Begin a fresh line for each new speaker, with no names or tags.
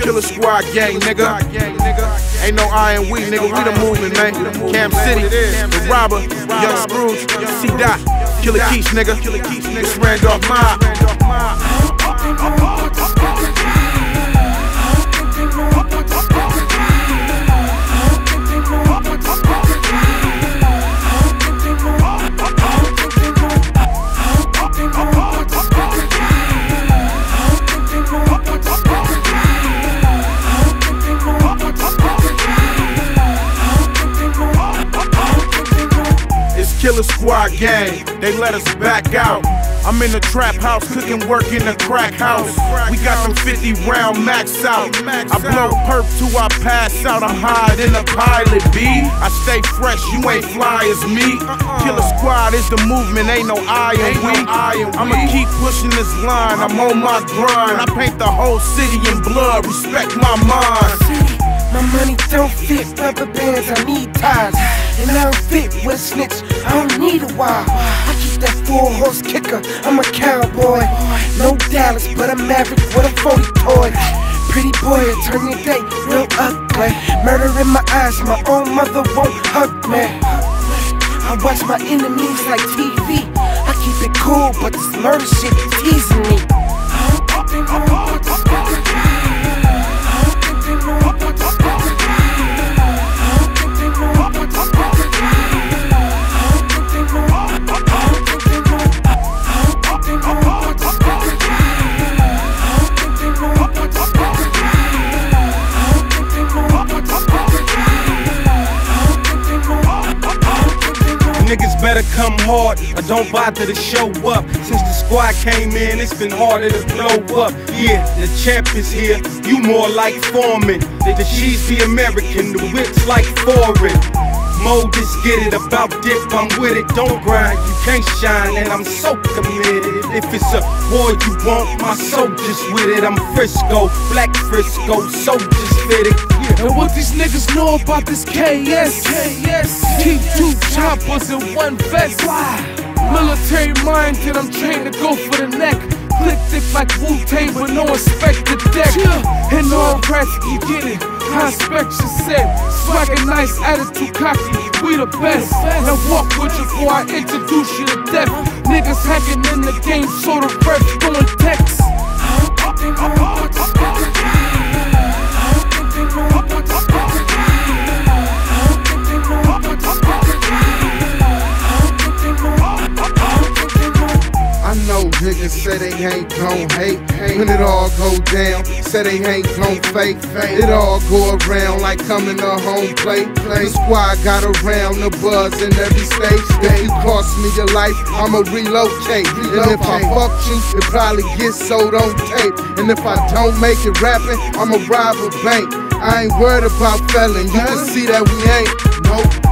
Killa Squad gang, nigga. Ain't no I and we, nigga. We the movement, man. Cam City, the robber, Young Scrooge, C Dot, Killer Keith, nigga. It's Randolph Mob. Killa Squad gang. They let us back out. I'm in the trap house, cooking work in the crack house. We got them 50 round max out. I blow perp till I pass out. I'm high in the pilot B. I stay fresh, you ain't fly as me. Killa Squad is the movement, ain't no I and we. I'ma keep pushing this line, I'm on my grind. I paint the whole city in blood, respect my mind.
My money don't fit rubber bands, I need ties. And I don't fit with a snitch, I don't need a wire. I keep that four horse kicker, I'm a cowboy. No Dallas, but I'm maverick with a 40 toy. Pretty boy, I your day real ugly. Murder in my eyes, my own mother won't hug me. I watch my enemies like TV. I keep it cool, but this murder shit is teasing me.
Niggas better come hard or don't bother to show up. Since the squad came in, it's been harder to blow up. Yeah, the champ is here, you more like Foreman. The, cheese be American, the whips like foreign. Mo, just get it about dip, I'm with it. Don't grind, you can't shine, and I'm so committed. If it's a war you want, my soldiers with it. I'm Frisco, Black Frisco, soldiers
And what these niggas know about this KS? Keep two choppers in one vest. Military minded, I'm trained to go for the neck. Click thick like Wu Tang, but no Inspectah Deck. And all rats, you get it. High inspection said, swagger nice, attitude cocky, we the best. Now walk with you before I introduce you to death. Niggas hacking in the game, so the
niggas say they ain't gon' hate. When it all go down, say they ain't gon' fake. It all go around like coming to home plate. The squad got around the buzz in every state. If you cost me your life, I'ma relocate. And if I fuck you, it probably gets sold on tape. And if I don't make it rapping, I'ma rob a bank. I ain't worried about felon, you can see that we ain't. Nope.